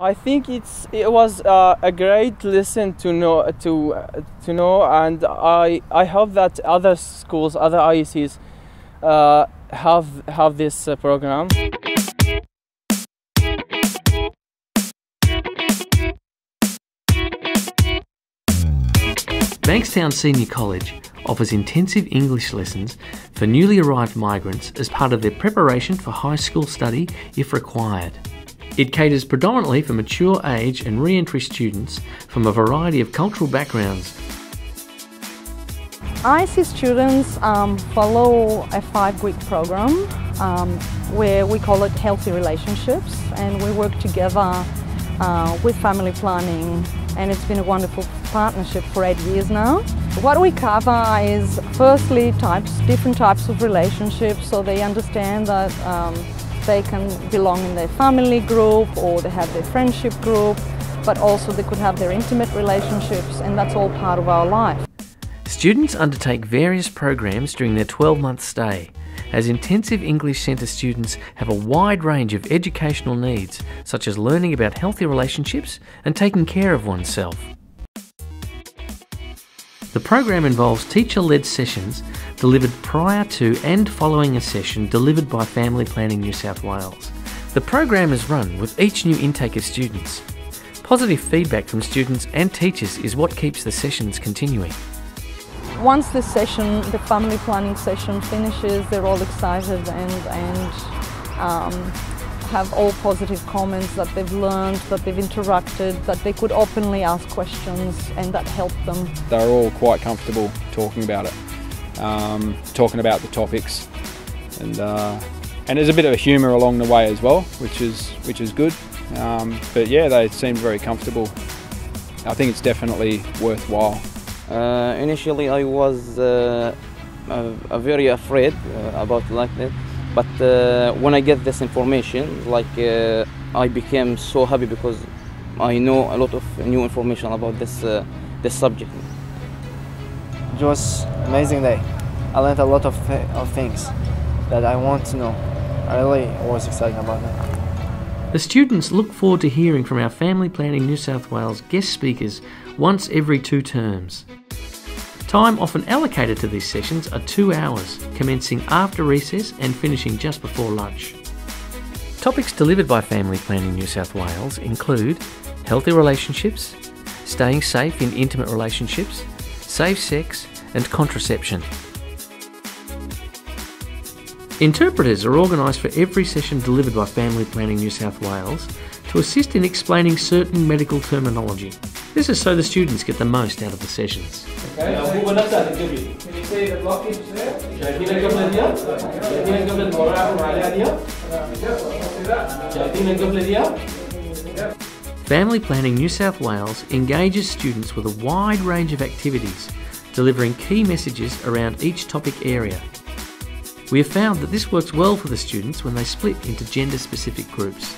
I think it's it was uh, a great lesson to know to to know, and I I hope that other schools, other IECs, uh, have have this uh, program. Bankstown Senior College offers intensive English lessons for newly arrived migrants as part of their preparation for high school study if required. It caters predominantly for mature age and re entry students from a variety of cultural backgrounds. IEC students um, follow a five week program um, where we call it Healthy Relationships and we work together uh, with family planning and it's been a wonderful partnership for eight years now. What we cover is firstly types, different types of relationships so they understand that um, they can belong in their family group or they have their friendship group, but also they could have their intimate relationships, and that's all part of our life. Students undertake various programs during their 12 month stay, as intensive English Centre students have a wide range of educational needs, such as learning about healthy relationships and taking care of oneself. The program involves teacher led sessions delivered prior to and following a session delivered by Family Planning New South Wales. The program is run with each new intake of students. Positive feedback from students and teachers is what keeps the sessions continuing. Once the session, the family planning session finishes, they're all excited and, and um, have all positive comments that they've learned, that they've interacted, that they could openly ask questions and that helped them. They're all quite comfortable talking about it, um, talking about the topics, and uh, and there's a bit of humour along the way as well, which is which is good. Um, but yeah, they seem very comfortable. I think it's definitely worthwhile. Uh, initially, I was uh, uh, very afraid uh, about like that but uh, when I get this information, like uh, I became so happy because I know a lot of new information about this uh, this subject. It was amazing day. I learned a lot of, of things that I want to know. I really was excited about that. The students look forward to hearing from our Family Planning New South Wales guest speakers once every two terms. Time often allocated to these sessions are two hours, commencing after recess and finishing just before lunch. Topics delivered by Family Planning New South Wales include healthy relationships, staying safe in intimate relationships, safe sex, and contraception. Interpreters are organised for every session delivered by Family Planning New South Wales to assist in explaining certain medical terminology. This is so the students get the most out of the sessions. Family Planning New South Wales engages students with a wide range of activities, delivering key messages around each topic area. We have found that this works well for the students when they split into gender specific groups.